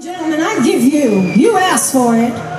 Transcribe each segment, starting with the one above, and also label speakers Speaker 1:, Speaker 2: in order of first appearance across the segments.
Speaker 1: Gentlemen, I give you, you asked for it.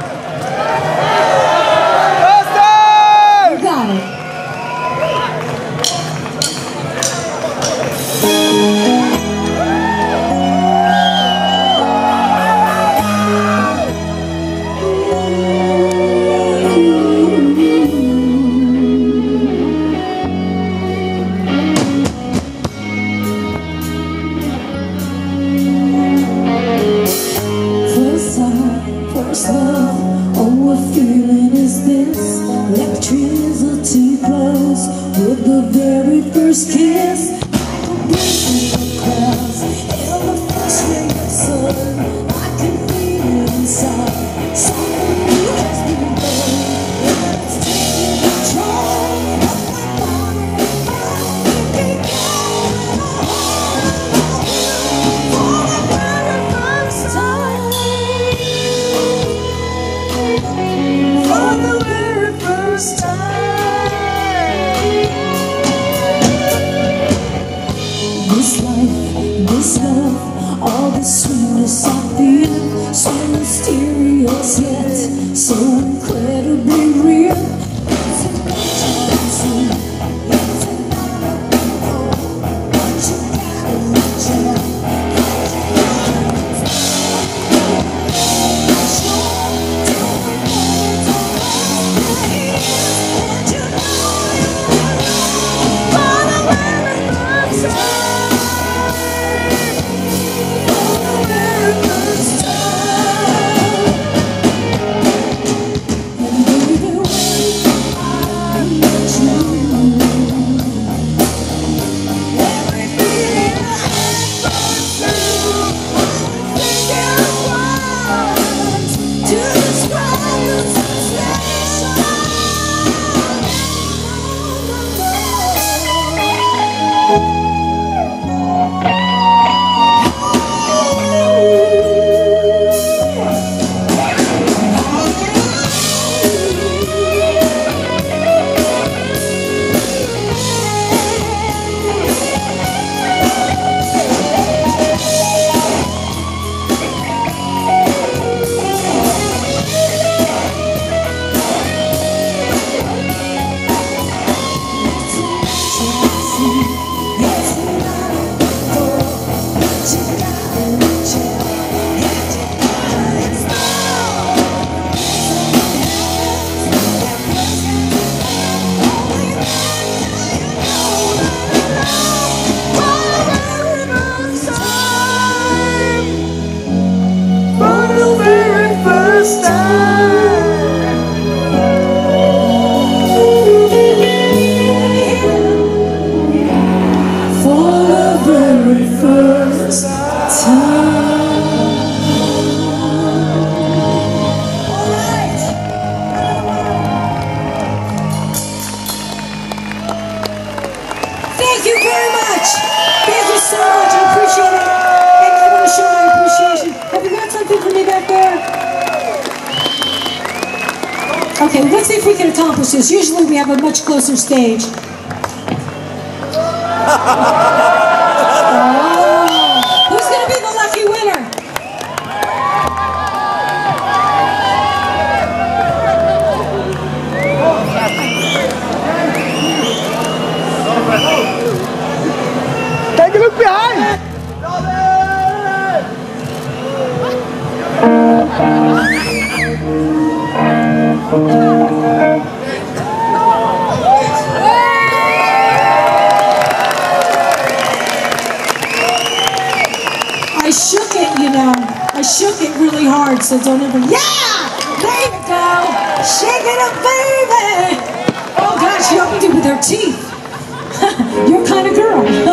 Speaker 1: Feeling is this? Electricity For Okay, let's see if we can accomplish this. Usually we have a much closer stage. I shook it, you know. I shook it really hard, so don't ever. Yeah! There you go! Shake it up, baby! Oh gosh, you have to do with her teeth. You're kind of girl.